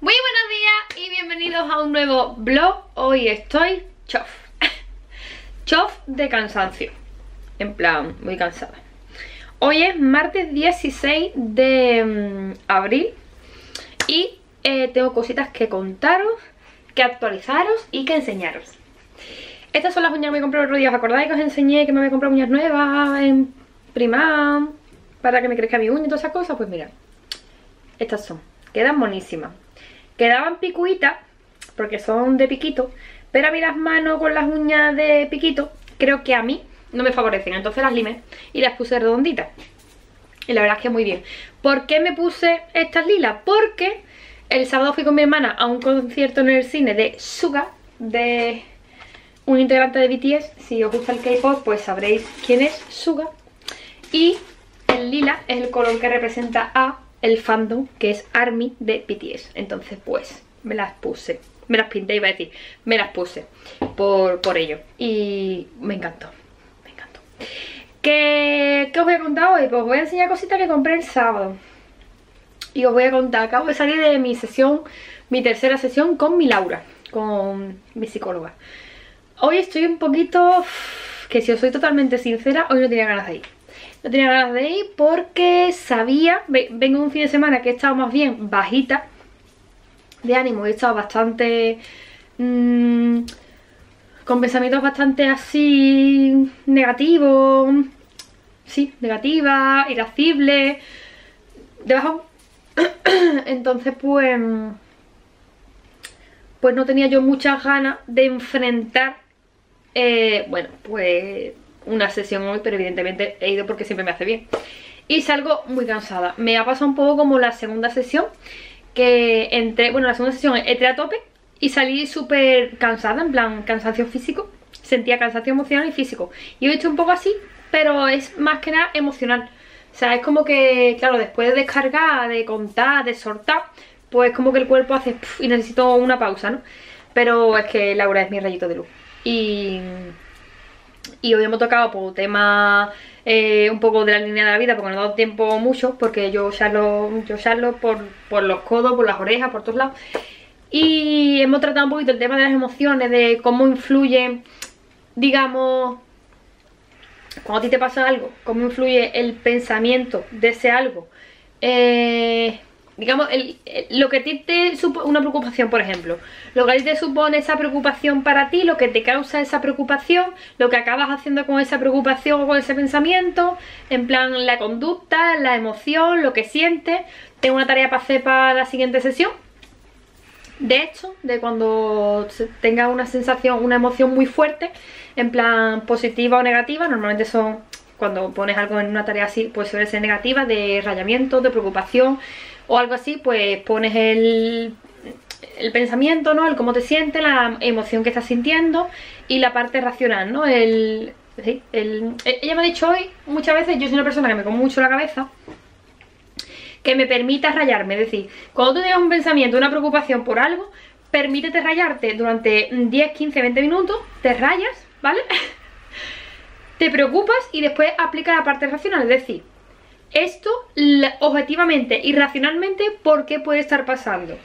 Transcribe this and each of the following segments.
Muy buenos días y bienvenidos a un nuevo vlog. Hoy estoy chof. Chof de cansancio. En plan, muy cansada. Hoy es martes 16 de mm, abril Y eh, tengo cositas que contaros Que actualizaros y que enseñaros. Estas son las uñas que me compré el otro día. ¿Os acordáis que os enseñé que me había comprado uñas nuevas en Primam? Para que me crezca mi uña y todas esas cosas Pues mira, estas son. Quedan monísimas Quedaban picuitas, porque son de piquito, pero a mí las manos con las uñas de piquito, creo que a mí no me favorecen. Entonces las limé y las puse redonditas. Y la verdad es que muy bien. ¿Por qué me puse estas lilas? Porque el sábado fui con mi hermana a un concierto en el cine de Suga, de un integrante de BTS. Si os gusta el K-pop, pues sabréis quién es Suga. Y el lila es el color que representa a el fandom que es ARMY de BTS. Entonces pues me las puse, me las pinté, iba a decir, me las puse por, por ello. Y me encantó, me encantó. ¿Qué, ¿Qué os voy a contar hoy? Pues os voy a enseñar cositas que compré el sábado. Y os voy a contar, acabo de salir de mi sesión, mi tercera sesión con mi Laura, con mi psicóloga. Hoy estoy un poquito, que si os soy totalmente sincera, hoy no tenía ganas de ir. No tenía ganas de ir porque sabía, vengo un fin de semana que he estado más bien bajita de ánimo, he estado bastante... Mmm, con pensamientos bastante así negativos, sí, negativa, irascible, de Entonces pues, pues no tenía yo muchas ganas de enfrentar, eh, bueno, pues una sesión hoy, pero evidentemente he ido porque siempre me hace bien. Y salgo muy cansada. Me ha pasado un poco como la segunda sesión, que entré, bueno, la segunda sesión entré a tope y salí súper cansada, en plan cansancio físico. Sentía cansancio emocional y físico. Y he hecho un poco así, pero es más que nada emocional. O sea, es como que, claro, después de descargar, de contar, de sortar, pues como que el cuerpo hace y necesito una pausa, ¿no? Pero es que Laura es mi rayito de luz. Y y hoy hemos tocado por temas eh, un poco de la línea de la vida porque no he dado tiempo mucho porque yo charlo, yo charlo por, por los codos, por las orejas, por todos lados. Y hemos tratado un poquito el tema de las emociones, de cómo influye, digamos, cuando a ti te pasa algo, cómo influye el pensamiento de ese algo. Eh, digamos, lo que a ti te supone una preocupación, por ejemplo, lo que a ti te supone esa preocupación para ti, lo que te causa esa preocupación, lo que acabas haciendo con esa preocupación o con ese pensamiento, en plan la conducta, la emoción, lo que sientes. Tengo una tarea para hacer para la siguiente sesión. De hecho, de cuando tengas una sensación, una emoción muy fuerte, en plan positiva o negativa, normalmente son cuando pones algo en una tarea así, pues suele ser negativa, de rayamiento, de preocupación, o algo así, pues pones el, pensamiento, ¿no? El cómo te sientes, la emoción que estás sintiendo y la parte racional, ¿no? El, el, ella me ha dicho hoy, muchas veces, yo soy una persona que me come mucho la cabeza, que me permita rayarme, es decir, cuando tú tienes un pensamiento, una preocupación por algo, permítete rayarte durante 10, 15, 20 minutos, te rayas, ¿vale? te preocupas y después aplica la parte racional, es decir, esto objetivamente y racionalmente por qué puede estar pasando.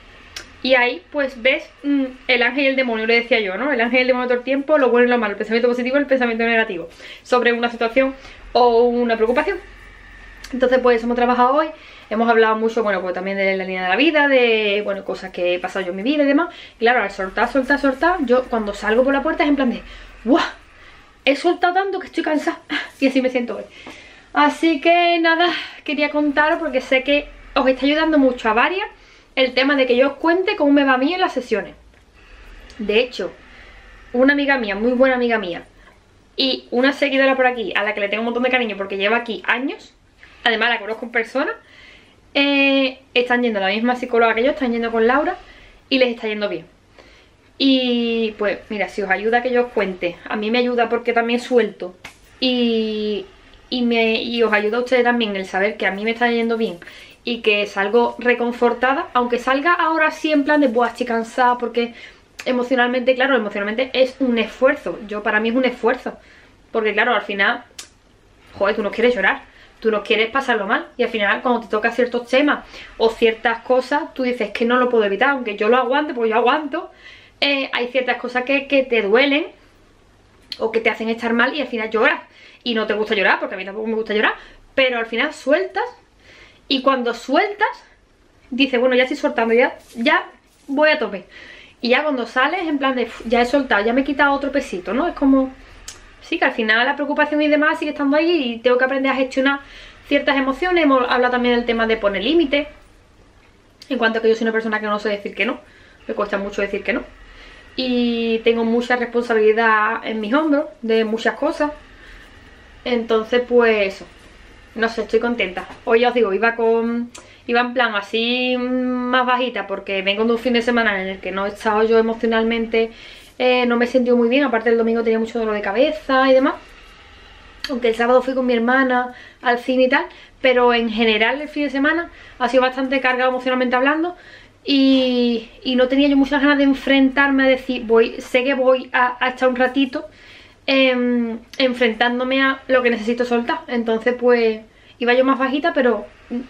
Y ahí pues ves mm, el ángel y el demonio, le decía yo, ¿no? El ángel y el demonio todo el tiempo, lo bueno y lo malo, el pensamiento positivo y el pensamiento negativo sobre una situación o una preocupación. Entonces pues hemos trabajado hoy, hemos hablado mucho, bueno, pues también de la línea de la vida, de, bueno, cosas que he pasado yo en mi vida y demás. claro, al soltar, soltar, soltar, yo cuando salgo por la puerta es en plan de, ¡guau! He soltado tanto que estoy cansada. Y así me siento hoy. Así que nada, quería contar porque sé que os está ayudando mucho a varias el tema de que yo os cuente cómo me va a mí en las sesiones. De hecho, una amiga mía, muy buena amiga mía, y una seguidora por aquí, a la que le tengo un montón de cariño porque lleva aquí años, además la conozco en persona, eh, están yendo la misma psicóloga que yo, están yendo con Laura y les está yendo bien. Y pues mira, si os ayuda que yo os cuente, a mí me ayuda porque también suelto y y, me, os ayuda a ustedes también el saber que a mí me está yendo bien y que salgo reconfortada, aunque salga ahora sí en plan de, buah, estoy cansada porque emocionalmente, claro, emocionalmente es un esfuerzo, yo para mí es un esfuerzo, porque claro, al final, joder, tú no quieres llorar, tú no quieres pasarlo mal y al final cuando te toca ciertos temas o ciertas cosas, tú dices que no lo puedo evitar, aunque yo lo aguante, pues yo aguanto, eh, hay ciertas cosas que, que te duelen o que te hacen estar mal y al final lloras y no te gusta llorar, porque a mí tampoco me gusta llorar, pero al final sueltas y cuando sueltas, dices, bueno, ya estoy soltando, ya, ya voy a tope. Y ya cuando sales, en plan de, ya he soltado, ya me he quitado otro pesito, ¿no? Es como, sí, que al final la preocupación y demás sigue estando ahí y tengo que aprender a gestionar ciertas emociones. Hemos hablado también del tema de poner límites. En cuanto a que yo soy una persona que no sé decir que no. Me cuesta mucho decir que no. Y tengo mucha responsabilidad en mis hombros de muchas cosas. Entonces, pues eso. No sé, estoy contenta. Hoy ya os digo, iba con iba en plan así más bajita porque vengo de un fin de semana en el que no he estado yo emocionalmente, eh, no me he sentido muy bien, aparte el domingo tenía mucho dolor de cabeza y demás. Aunque el sábado fui con mi hermana al cine y tal, pero en general el fin de semana ha sido bastante cargado emocionalmente hablando y, no tenía yo muchas ganas de enfrentarme a decir, voy, sé que voy a, echar un ratito em, enfrentándome a lo que necesito soltar. Entonces pues iba yo más bajita, pero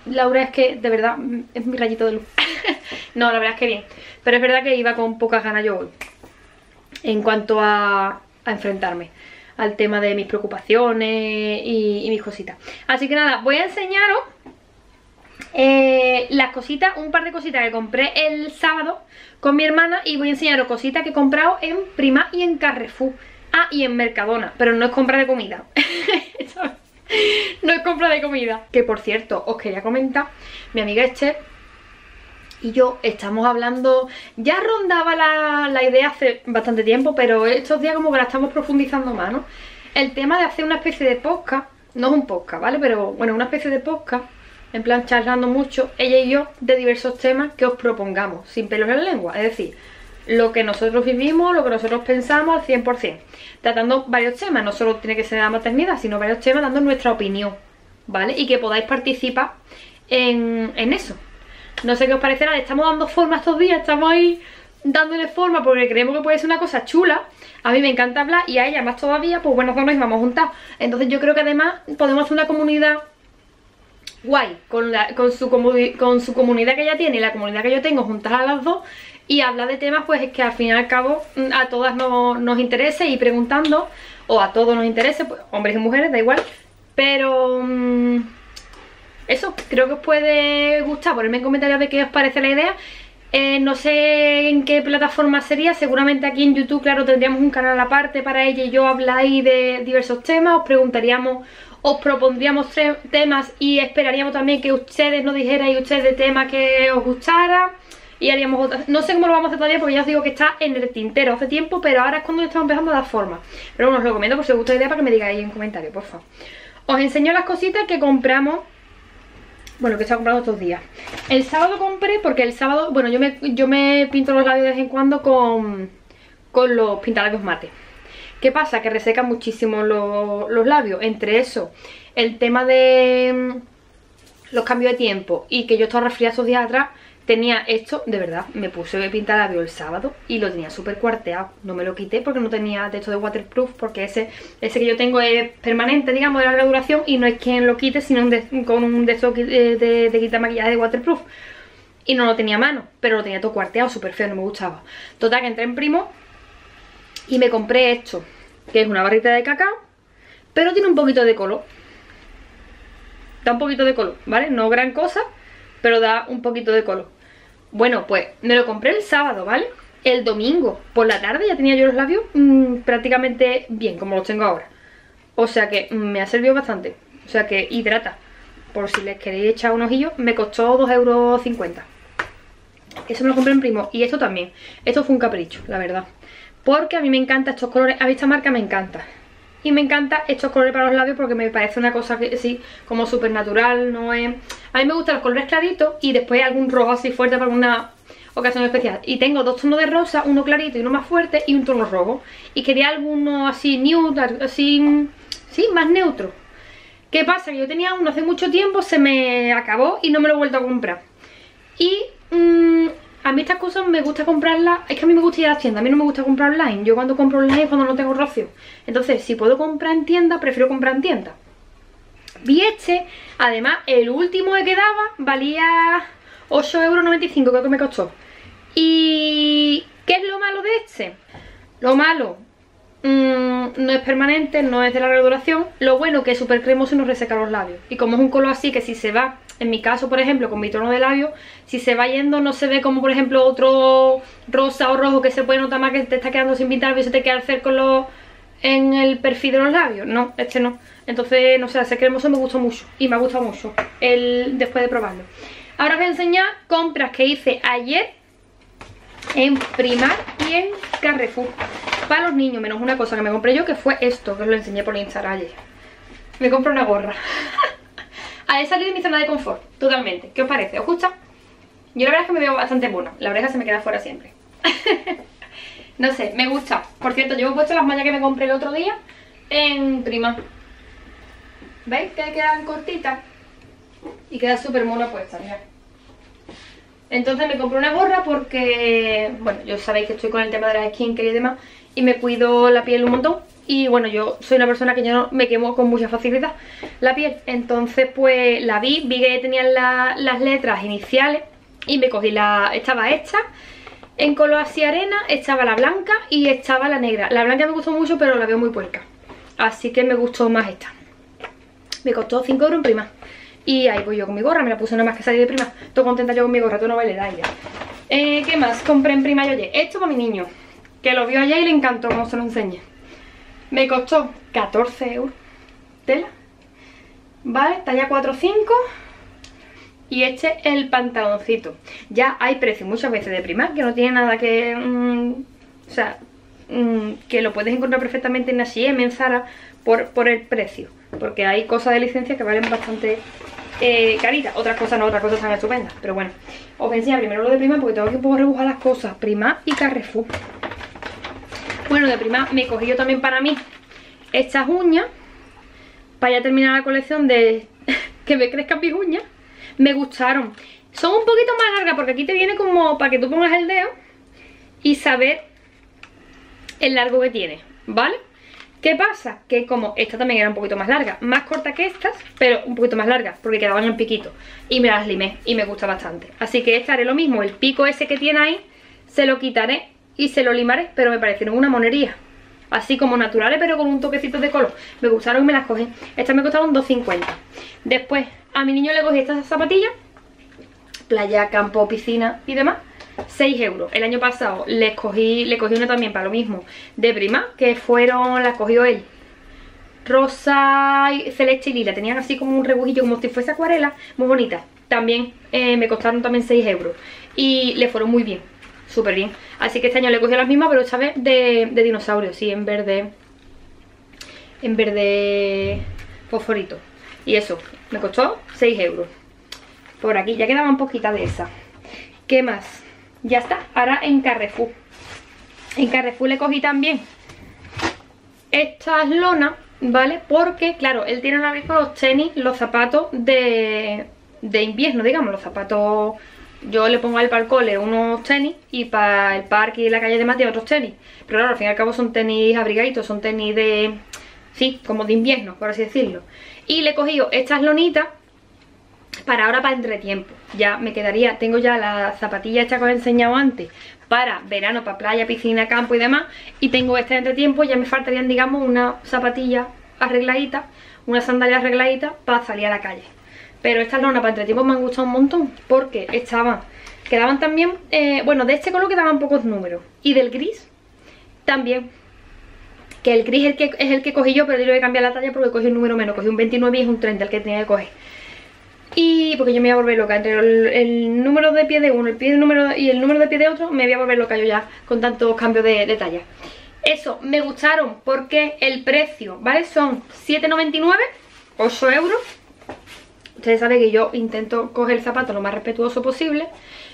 Laura es que de verdad es mi rayito de luz. no, la verdad es que bien. Pero es verdad que iba con pocas ganas yo hoy. En cuanto a, enfrentarme al tema de mis preocupaciones y, mis cositas. Así que nada, voy a enseñaros eh, las cositas, un par de cositas que compré el sábado con mi hermana y voy a enseñaros cositas que he comprado en Prima y en Carrefour. Ah, y en Mercadona, pero no es compra de comida. no es compra de comida. Que por cierto, os quería comentar, mi amiga Esther y yo estamos hablando, ya rondaba la, idea hace bastante tiempo, pero estos días como que la estamos profundizando más, ¿no? El tema de hacer una especie de podcast, no es un podcast, ¿vale? Pero bueno, una especie de podcast, en plan charlando mucho, ella y yo, de diversos temas que os propongamos, sin pelos en la lengua, es decir, lo que nosotros vivimos, lo que nosotros pensamos al 100%, tratando varios temas, no solo tiene que ser la maternidad, sino varios temas dando nuestra opinión, ¿vale? Y que podáis participar en, eso. No sé qué os parecerá, estamos dando forma estos días, estamos ahí dándole forma porque creemos que puede ser una cosa chula. A mí me encanta hablar y a ella más todavía, pues bueno, nos vamos a juntar. Entonces yo creo que además podemos hacer una comunidad guay, con, con, su, con su comunidad que ella tiene y la comunidad que yo tengo, juntas a las dos y hablar de temas pues es que al fin y al cabo mm, a todas nos interese y preguntando, o a todos nos interese, pues, hombres y mujeres, da igual, pero mm, eso, creo que os puede gustar, ponerme en comentarios de qué os parece la idea. Eh, no sé en qué plataforma sería, seguramente aquí en YouTube, claro, tendríamos un canal aparte para ella y yo habláis de diversos temas, os preguntaríamos, os propondríamos temas y esperaríamos también que ustedes nos dijeran y ustedes de temas que os gustara y haríamos otra. No sé cómo lo vamos a hacer todavía porque ya os digo que está en el tintero hace tiempo, pero ahora es cuando estamos empezando a dar forma. Pero bueno, os lo comento por si os gusta la idea para que me digáis en comentarios, por favor. Os enseño las cositas que compramos bueno, que se ha comprado estos días El sábado compré, porque el sábado Bueno, yo me, yo me pinto los labios de vez en cuando Con, con los pintalabios mate ¿Qué pasa? Que reseca muchísimo los labios Entre eso, el tema de mm, Los cambios de tiempo Y que yo estaba resfriada esos días atrás Tenía esto, de verdad, me puse de pintar labio el sábado y lo tenía súper cuarteado. No me lo quité porque no tenía de esto de waterproof, porque ese, ese que yo tengo es permanente, digamos, de larga duración y no es quien lo quite, sino con un de estos de, de, de maquillaje de waterproof. Y no lo tenía a mano, pero lo tenía todo cuarteado, súper feo, no me gustaba. Total, que entré en Primo y me compré esto, que es una barrita de cacao, pero tiene un poquito de color. Da un poquito de color, ¿vale? No gran cosa, pero da un poquito de color. Bueno, pues me lo compré el sábado, ¿vale? El domingo, por la tarde ya tenía yo los labios mm, prácticamente bien, como los tengo ahora. O sea que me ha servido bastante. O sea que hidrata. Por si les queréis echar un ojillo, me costó 2,50 euros. Eso me lo compré en primo. Y esto también. Esto fue un capricho, la verdad. Porque a mí me encantan estos colores. A esta marca me encanta. Y me encanta estos colores para los labios porque me parece una cosa que sí, como súper natural, no es... A mí me gustan los colores claritos y después algún rojo así fuerte para una ocasión especial. Y tengo dos tonos de rosa, uno clarito y uno más fuerte y un tono rojo. Y quería alguno así nude, así, sí, más neutro. ¿Qué pasa? Que yo tenía uno hace mucho tiempo, se me acabó y no me lo he vuelto a comprar. Y mmm, a mí estas cosas me gusta comprarlas, es que a mí me gusta ir a la tienda, a mí no me gusta comprar online. Yo cuando compro online es cuando no tengo rocio. Entonces, si puedo comprar en tienda, prefiero comprar en tienda. Vi este, además el último que quedaba valía 8,95€ creo que me costó. ¿Y qué es lo malo de este? Lo malo, mmm, no es permanente, no es de larga duración. Lo bueno que es súper cremoso y no reseca los labios. Y como es un color así que si se va, en mi caso por ejemplo con mi tono de labio, si se va yendo no se ve como por ejemplo otro rosa o rojo que se puede notar más que te está quedando sin pintar y se te queda el cerco en el perfil de los labios. No, este no. Entonces, no sé, ese cremoso me gustó mucho y me ha gustado mucho el, después de probarlo. Ahora os voy a enseñar compras que hice ayer en Primar y en Carrefour. Para los niños, menos una cosa que me compré yo, que fue esto, que os lo enseñé por Instagram ayer. Me compré una gorra. a salir de mi zona de confort, totalmente. ¿Qué os parece? ¿Os gusta? Yo la verdad es que me veo bastante buena. La oreja se me queda fuera siempre. no sé, me gusta. Por cierto, yo he puesto las mallas que me compré el otro día en Prima. ¿Veis que quedan cortitas? Y queda súper mona puesta, mirad. Entonces me compré una gorra porque, bueno, yo sabéis que estoy con el tema de la skincare y demás y me cuido la piel un montón. Y bueno, yo soy una persona que yo no me quemo con mucha facilidad la piel, entonces pues la vi, vi que tenían las letras iniciales y me cogí la, estaba hecha en color así arena, estaba la blanca y estaba la negra, la blanca me gustó mucho pero la veo muy puerca, así que me gustó más esta. Me costó 5 euros en prima y ahí voy yo con mi gorra, me la puse nada más que salir de prima. Estoy contenta yo con mi gorra, tú no vale ya. Eh, ¿Qué más? Compré en prima y oye, esto para mi niño, que lo vio allá y le encantó como se lo enseñé. Me costó 14 euros. Tela. Vale, talla 4-5. Y este es el pantaloncito. Ya hay precio muchas veces de prima, que no tiene nada que... Mm, o sea, mm, que lo puedes encontrar perfectamente en H&M, en Zara, por, por el precio. Porque hay cosas de licencia que valen bastante eh, caritas. Otras cosas no, otras cosas están estupendas. Pero bueno, os voy a enseñar primero lo de Prima porque tengo que poder rebujar las cosas. Prima y Carrefour. Bueno, de Prima me cogí yo también para mí estas uñas. Para ya terminar la colección de que me crezcan mis uñas. Me gustaron. Son un poquito más largas porque aquí te viene como para que tú pongas el dedo y saber el largo que tiene, ¿vale? ¿Qué pasa? Que como esta también era un poquito más larga, más corta que estas, pero un poquito más larga, porque quedaban en piquito. Y me las limé y me gusta bastante. Así que esta haré lo mismo, el pico ese que tiene ahí, se lo quitaré y se lo limaré, pero me parecieron una monería. Así como naturales, pero con un toquecito de color. Me gustaron y me las cogí. Estas me costaron 2,50. Después, a mi niño le cogí estas zapatillas. Playa, campo, piscina y demás. 6 euros. El año pasado les cogí, le cogí una también para lo mismo de prima, que fueron, la cogió él. Rosa, celeste y lila. Tenían así como un rebujillo, como si fuese acuarela, muy bonita. También eh, me costaron también 6 euros. Y le fueron muy bien, súper bien. Así que este año le cogí las mismas, pero esta vez de, de dinosaurio, sí, en verde. En verde fosforito. Y eso, me costó 6 euros. Por aquí, ya quedaban poquitas de esas. ¿Qué más? Ya está, ahora en Carrefour. En Carrefour le cogí también estas lonas, ¿vale? Porque, claro, él tiene ahora mismo los tenis, los zapatos de, de invierno, digamos, los zapatos... Yo le pongo al para unos tenis y para el parque y la calle de tiene otros tenis. Pero claro, al fin y al cabo son tenis abrigaditos, son tenis de... Sí, como de invierno, por así decirlo. Y le he cogido estas lonitas para ahora para entretiempo. Ya me quedaría, tengo ya la zapatilla esta que os he enseñado antes para verano, para playa, piscina, campo y demás. Y tengo este entretiempo, ya me faltarían, digamos, una zapatilla arregladita, una sandalia arregladita para salir a la calle. Pero estas lonas para entretiempo me han gustado un montón porque estaban, quedaban también, eh, bueno, de este color quedaban pocos números. Y del gris también. Que el gris es el que, es el que cogí yo, pero yo voy a cambiar la talla porque cogí un número menos. Cogí un 29 y es un 30 el que tenía que coger. Y porque yo me voy a volver loca entre el, número de pie de uno el pie de número, y el número de pie de otro, me voy a volver loca yo ya con tantos cambios de, talla. Eso, me gustaron porque el precio, ¿vale? Son 7,99, 8 euros. Ustedes saben que yo intento coger el zapato lo más respetuoso posible.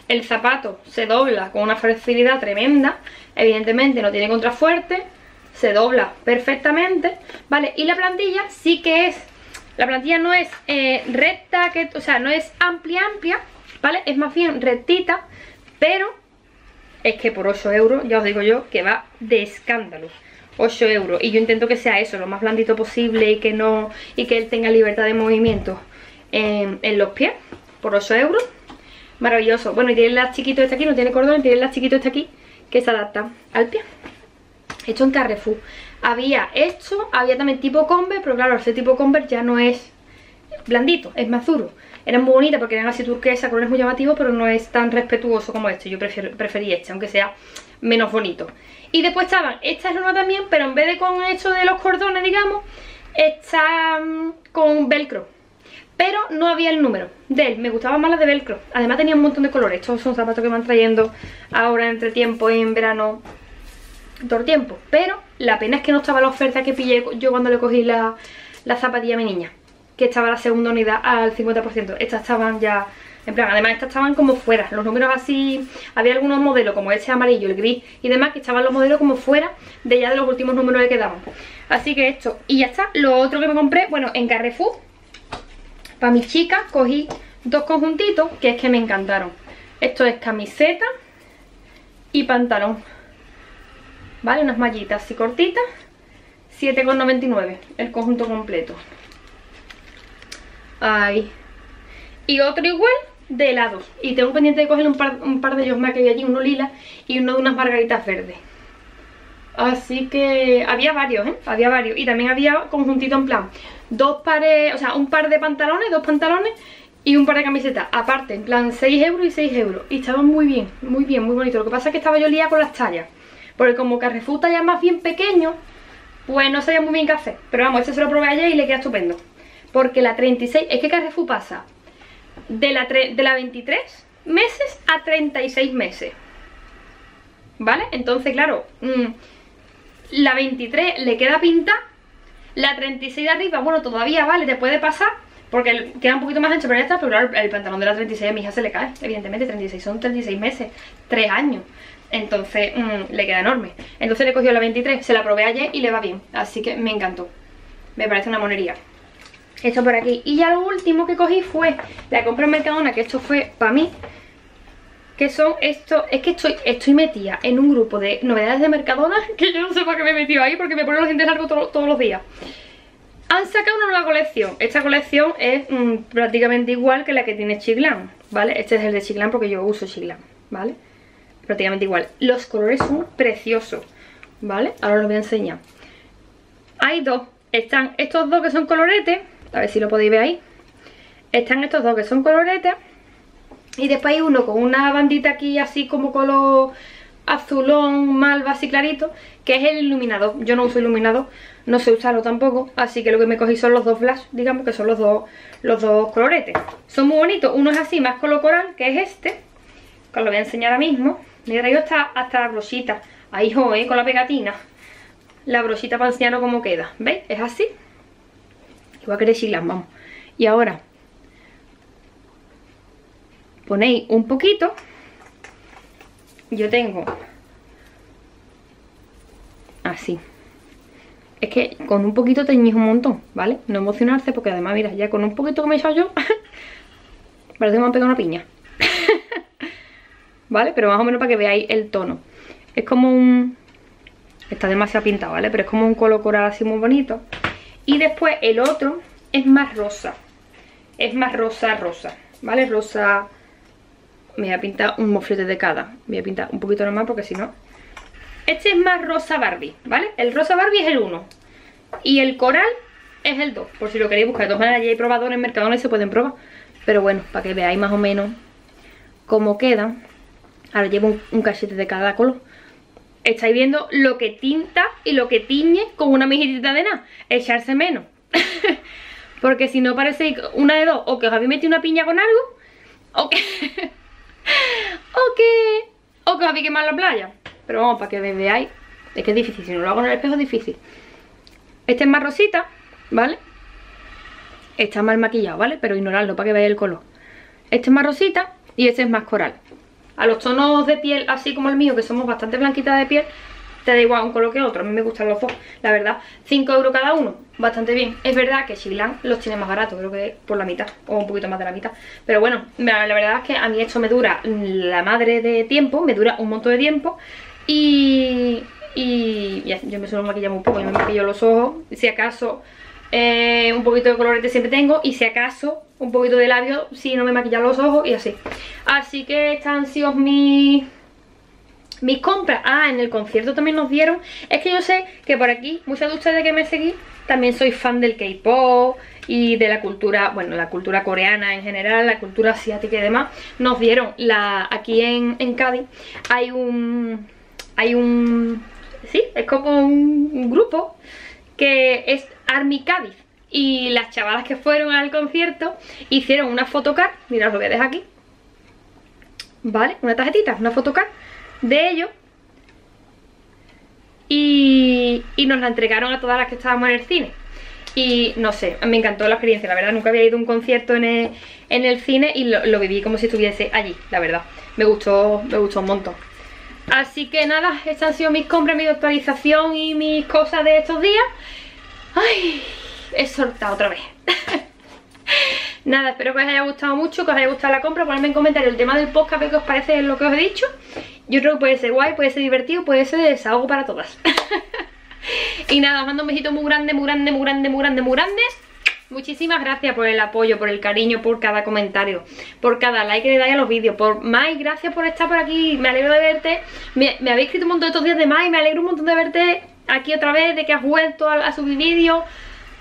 El zapato se dobla con una facilidad tremenda. Evidentemente no tiene contrafuerte. Se dobla perfectamente, ¿vale? Y la plantilla sí que es la plantilla no es eh, recta, que, o sea, no es amplia, amplia, ¿vale? Es más bien rectita, pero es que por 8 euros, ya os digo yo, que va de escándalo. 8 euros y yo intento que sea eso, lo más blandito posible y que no y que él tenga libertad de movimiento en, los pies por 8 euros maravilloso, bueno y tiene el chiquito este aquí, no tiene cordón, tiene el chiquito este aquí que se adapta al pie hecho en Carrefour. Había esto, había también tipo Converse pero claro, este tipo Converse ya no es blandito, es más duro. Eran muy bonitas porque eran así turquesa, colores muy llamativos pero no es tan respetuoso como este, yo preferí este, aunque sea menos bonito. Y después estaban, esta es nueva también, pero en vez de con esto de los cordones, digamos, está con velcro. Pero no había el número de él, me gustaban más las de velcro. Además tenía un montón de colores, estos son zapatos que van trayendo ahora entre tiempo en verano todo el tiempo. Pero la pena es que no estaba la oferta que pillé yo cuando le cogí la, la zapatilla a mi niña. Que estaba la segunda unidad al 50%. Estas estaban ya en plan, además estas estaban como fuera, los números así, había algunos modelos como este amarillo, el gris y demás, que estaban los modelos como fuera de ya de los últimos números que quedaban. Así que esto, y ya está, lo otro que me compré, bueno, en Carrefour, para mis chicas cogí dos conjuntitos que es que me encantaron. Esto es camiseta y pantalón, ¿vale? Unas mallitas así cortitas, 7,99 el conjunto completo. Ahí. Y otro igual, de helados. Y tengo pendiente de coger un par, un par de ellos más que hay allí, uno lila y uno de unas margaritas verdes. Así que había varios, ¿eh? Había varios. Y también había conjuntito en plan, dos pares, o sea, un par de pantalones, dos pantalones y un par de camisetas. Aparte, en plan 6 euros y 6 euros. Y estaban muy bien, muy bien, muy bonito. Lo que pasa es que estaba yo liada con las tallas. Porque como Carrefour ya más bien pequeño, pues no sabía muy bien qué hacer. Pero vamos, este se lo probé ayer y le queda estupendo. Porque la 36, es que Carrefour pasa de la, de la 23 meses a 36 meses. ¿Vale? Entonces, claro, mm, la 23 le queda pinta, la 36 de arriba, bueno, todavía vale, te puede pasar, porque queda un poquito más ancho, pero ya está, pero el, pantalón de la 36 a mi hija se le cae, evidentemente, 36 son 36 meses, 3 años. Entonces, mm, le queda enorme. Entonces le cogió la 23, se la probé ayer y le va bien, así que me encantó. Me parece una monería. Esto por aquí. Y ya lo último que cogí fue la compra en Mercadona, que esto fue para mí. Que son estos, es que estoy, estoy metida en un grupo de novedades de Mercadona Que yo no sé para qué me he metido ahí porque me pone los dientes largos todos los días Han sacado una nueva colección Esta colección es mm, prácticamente igual que la que tiene Chiglan ¿Vale? Este es el de Chiglan porque yo uso Chiglan ¿Vale? Prácticamente igual. Los colores son preciosos ¿Vale? Ahora os voy a enseñar. Hay dos. Están estos dos que son coloretes a ver si lo podéis ver ahí. Están estos dos que son coloretes y después hay uno con una bandita aquí así como color azulón, malva, así clarito que es el iluminador, yo no uso iluminador no sé usarlo tampoco, así que lo que me cogí son los dos flash, digamos que son los dos los dos coloretes, son muy bonitos. Uno es así, más color coral, que es este que os lo voy a enseñar ahora mismo me he traído hasta, la brochita ahí joven, con la pegatina la brochita para enseñaros cómo queda, ¿veis? es así Igual que de vamos. Y ahora ponéis un poquito. Yo tengo así. Es que con un poquito teñís un montón, ¿vale? No emocionarse porque además, mira, ya con un poquito que me he echado yo, parece que me han pegado una piña. ¿Vale? Pero más o menos para que veáis el tono. Es como un... Está demasiado pintado, ¿vale? Pero es como un color coral así muy bonito. Y después el otro es más rosa. Es más rosa, rosa. ¿Vale? Rosa... Me voy a pintar un moflete de cada. Voy a pintar un poquito nomás porque si no... Este es más rosa Barbie, ¿vale? El rosa Barbie es el 1. Y el coral es el 2. Por si lo queréis buscar. De todas maneras ya hay probadores en Mercadona y se pueden probar. Pero bueno, para que veáis más o menos cómo quedan. Ahora llevo un, un cachete de cada color estáis viendo lo que tinta y lo que tiñe con una mijitita de nada. Echarse menos. Porque si no parece una de dos, o que os habéis metido una piña con algo, o que... o que... O que os habéis quemado la playa. Pero vamos, para que veáis, es que es difícil. Si no lo hago en el espejo es difícil. Este es más rosita, ¿vale? Está mal maquillado, ¿vale? Pero ignoradlo para que veáis el color. Este es más rosita y este es más coral. A los tonos de piel, así como el mío, que somos bastante blanquitas de piel, te da igual un color que otro. A mí me gustan los dos, la verdad. 5 euros cada uno, bastante bien. Es verdad que Chilán los tiene más baratos, creo que por la mitad, o un poquito más de la mitad. Pero bueno, la verdad es que a mí esto me dura la madre de tiempo, me dura un montón de tiempo. Y, y ya, yo me suelo maquillar muy poco, yo me maquillo los ojos, si acaso eh, un poquito de colorete siempre tengo y si acaso un poquito de labio si no me maquillan los ojos y así. Así que estas han sido mis mis compras, ah, en el concierto también nos dieron. Es que yo sé que por aquí, muchas de ustedes que me seguís También soy fan del K-pop Y de la cultura, bueno, la cultura coreana en general La cultura asiática y demás. Nos dieron, la aquí en, en Cádiz Hay un... Hay un... Sí, es como un, grupo Que es Army Cádiz. Y las chavalas que fueron al concierto Hicieron una photocard Mira, os lo voy a dejar aquí Vale, una tarjetita, una photocard de ellos. Y, nos la entregaron a todas las que estábamos en el cine. Y no sé, me encantó la experiencia, la verdad nunca había ido a un concierto en el, cine y lo, viví como si estuviese allí, la verdad, me gustó, me gustó un montón. Así que nada, estas han sido mis compras, mi actualización y mis cosas de estos días. Ay, he soltado otra vez. Nada, espero que os haya gustado mucho, que os haya gustado la compra, ponedme en comentarios el tema del podcast, qué os parece lo que os he dicho. Yo creo que puede ser guay, puede ser divertido, puede ser desahogo para todas. y nada, os mando un besito muy grande, muy grande, muy grande, muy grande, muy grande. Muchísimas gracias por el apoyo, por el cariño, por cada comentario, por cada like que le dais a los vídeos, por más gracias por estar por aquí, me alegro de verte, me, habéis escrito un montón de estos días de y me alegro un montón de verte aquí otra vez, de que has vuelto a, subir vídeos,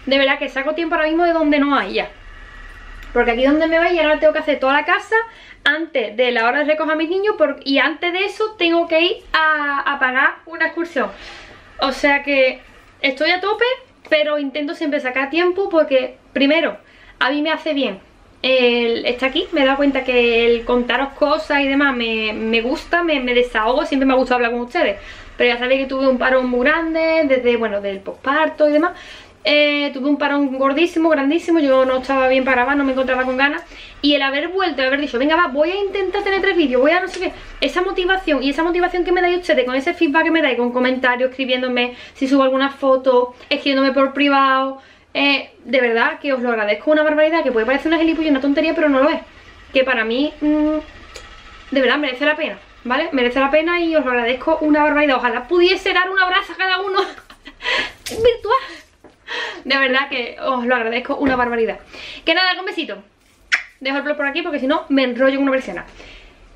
de verdad que saco tiempo ahora mismo de donde no hay ya, porque aquí donde me voy ahora tengo que hacer toda la casa, antes de la hora de recoger a mis niños y antes de eso tengo que ir a, pagar una excursión. O sea que estoy a tope, pero intento siempre sacar tiempo porque, primero, a mí me hace bien el estar aquí, me he dado cuenta que el contaros cosas y demás me, gusta, me, me, desahogo, siempre me ha gustado hablar con ustedes. Pero ya sabéis que tuve un parón muy grande, desde, bueno, del posparto y demás. Eh, tuve un parón gordísimo, grandísimo, yo no estaba bien para grabar, no me encontraba con ganas. Y el haber vuelto, el haber dicho, venga va, voy a intentar tener tres vídeos, voy a no sé qué esa motivación y esa motivación que me dais ustedes con ese feedback que me dais, con comentarios, escribiéndome si subo alguna foto, escribiéndome por privado eh, de verdad que os lo agradezco una barbaridad, que puede parecer una gilipollas, una tontería, pero no lo es. Que para mí, mm, de verdad, merece la pena ¿vale? Merece la pena y os lo agradezco una barbaridad Ojalá pudiese dar un abrazo a cada uno virtual de verdad que os lo agradezco una barbaridad. Que nada, un besito. Dejo el blog por aquí porque si no me enrollo en una versión.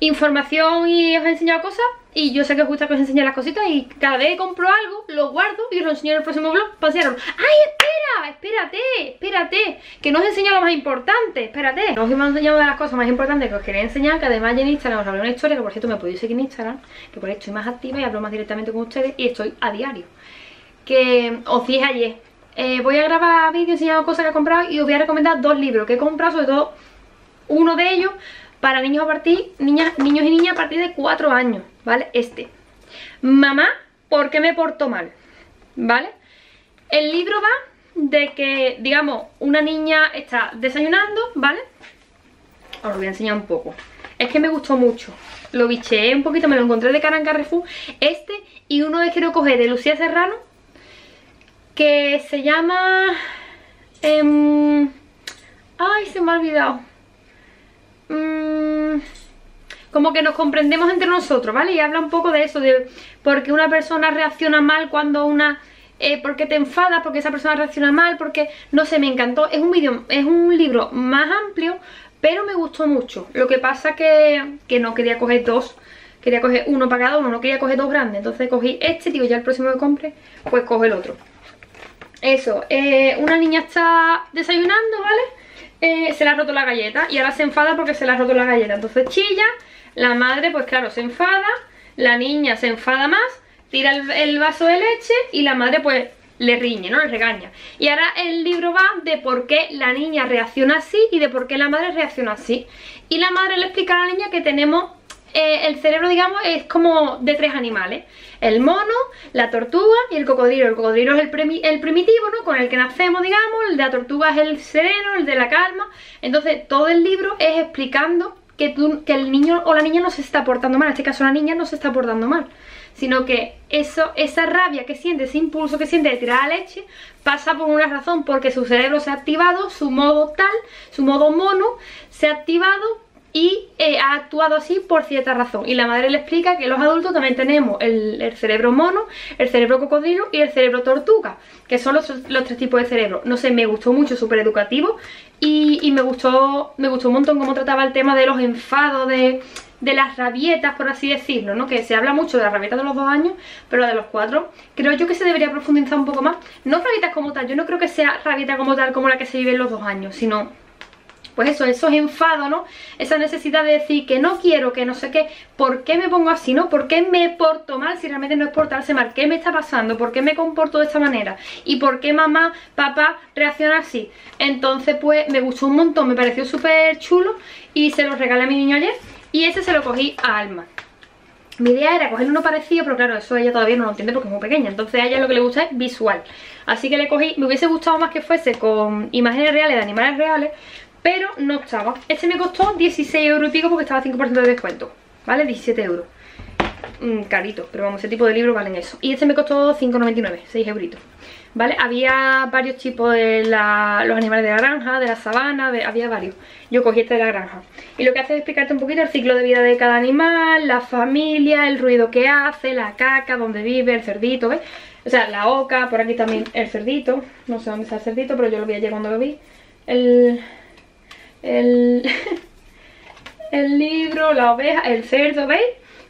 Información y os he enseñado cosas y yo sé que os gusta que os enseñe las cositas y cada vez que compro algo lo guardo y os lo enseño en el próximo blog para ¡Ay, espera! Espérate, espérate, que no os he enseñado lo más importante, espérate. No os hemos enseñado de las cosas más importantes que os quería enseñar, que además en Instagram os hablé una historia, que por cierto me podéis seguir en Instagram, que por ahí estoy más activa y hablo más directamente con ustedes y estoy a diario. Que os dije ayer, eh, voy a grabar vídeos enseñando cosas que he comprado y os voy a recomendar dos libros que he comprado, sobre todo uno de ellos para niños a partir, niñas, niños y niñas a partir de 4 años, ¿vale? Este. Mamá, ¿por qué me porto mal? ¿Vale? El libro va de que, digamos, una niña está desayunando, ¿vale? Os lo voy a enseñar un poco. Es que me gustó mucho. Lo bicheé un poquito, me lo encontré de cara en Carrefour. Este y uno de quiero coger de Lucía Serrano que se llama... Em, ay, se me ha olvidado. Mm, como que nos comprendemos entre nosotros, ¿vale? Y habla un poco de eso, de por qué una persona reacciona mal cuando una... Eh, porque te enfadas, porque esa persona reacciona mal, porque... No sé, me encantó. Es un, video, es un libro más amplio, pero me gustó mucho. Lo que pasa que, que no quería coger dos quería coger uno para cada uno, no quería coger dos grandes, entonces cogí este, digo, ya el próximo que compre, pues coge el otro. Eso, eh, una niña está desayunando, ¿vale? Eh, se le ha roto la galleta y ahora se enfada porque se le ha roto la galleta. Entonces chilla, la madre pues claro se enfada, la niña se enfada más, tira el, vaso de leche y la madre pues le riñe, ¿no? Le regaña. Y ahora el libro va de por qué la niña reacciona así y de por qué la madre reacciona así. Y la madre le explica a la niña que tenemos eh, el cerebro, digamos, es como de tres animales. El mono, la tortuga y el cocodrilo. El cocodrilo es el, primitivo, ¿no? Con el que nacemos, digamos. El de la tortuga es el sereno, el de la calma. Entonces, todo el libro es explicando que, que el niño o la niña no se está portando mal. En este caso, la niña no se está portando mal. Sino que eso, esa rabia que siente, ese impulso que siente de tirar la leche, pasa por una razón, porque su cerebro se ha activado, su modo tal, su modo mono, se ha activado y eh, ha actuado así por cierta razón. Y la madre le explica que los adultos también tenemos el, cerebro mono, el cerebro cocodrilo y el cerebro tortuga, que son los, tres tipos de cerebro. No sé, me gustó mucho, súper educativo y, me, gustó, me gustó un montón cómo trataba el tema de los enfados, de, de las rabietas, por así decirlo, ¿no? Que se habla mucho de las rabietas de los dos años, pero la de los cuatro, creo yo que se debería profundizar un poco más. No rabietas como tal, yo no creo que sea rabieta como tal como la que se vive en los dos años, sino pues eso, esos enfados, ¿no? Esa necesidad de decir que no quiero, que no sé qué, ¿por qué me pongo así, no? ¿Por qué me porto mal si realmente no es portarse mal? ¿Qué me está pasando? ¿Por qué me comporto de esta manera? ¿Y por qué mamá, papá reacciona así? Entonces, pues, me gustó un montón, me pareció súper chulo y se lo regalé a mi niño ayer y ese se lo cogí a Alma. Mi idea era coger uno parecido, pero claro, eso ella todavía no lo entiende porque es muy pequeña. Entonces a ella lo que le gusta es visual. Así que le cogí, me hubiese gustado más que fuese con imágenes reales de animales reales, pero no estaba. Este me costó 16 euros y pico porque estaba 5% de descuento, ¿vale? 17 euros. Mm, carito, pero vamos, ese tipo de libros valen eso. Y este me costó 5,99, 6 euritos. ¿Vale? Había varios tipos de los animales de la granja, de la sabana, había varios. Yo cogí este de la granja. Y lo que hace es explicarte un poquito el ciclo de vida de cada animal, la familia, el ruido que hace, la caca, dónde vive, el cerdito, ¿ves? O sea, la oca, por aquí también el cerdito. No sé dónde está el cerdito, pero yo lo vi ayer cuando lo vi. El, el, el libro, la oveja, el cerdo, ¿veis?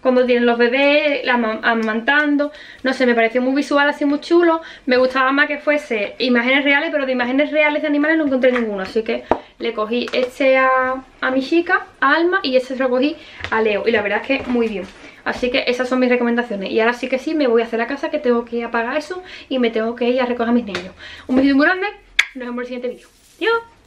Cuando tienen los bebés, amamantando, no sé, me pareció muy visual, así muy chulo. Me gustaba más que fuese imágenes reales, pero de imágenes reales de animales no encontré ninguno. Así que le cogí este a, a mi chica, a Alma, y este se lo cogí a Leo. Y la verdad es que muy bien. Así que esas son mis recomendaciones. Y ahora sí que sí, me voy a hacer la casa, que tengo que apagar eso y me tengo que ir a recoger a mis niños. Un besito muy grande, nos vemos en el siguiente vídeo. ¡Adiós!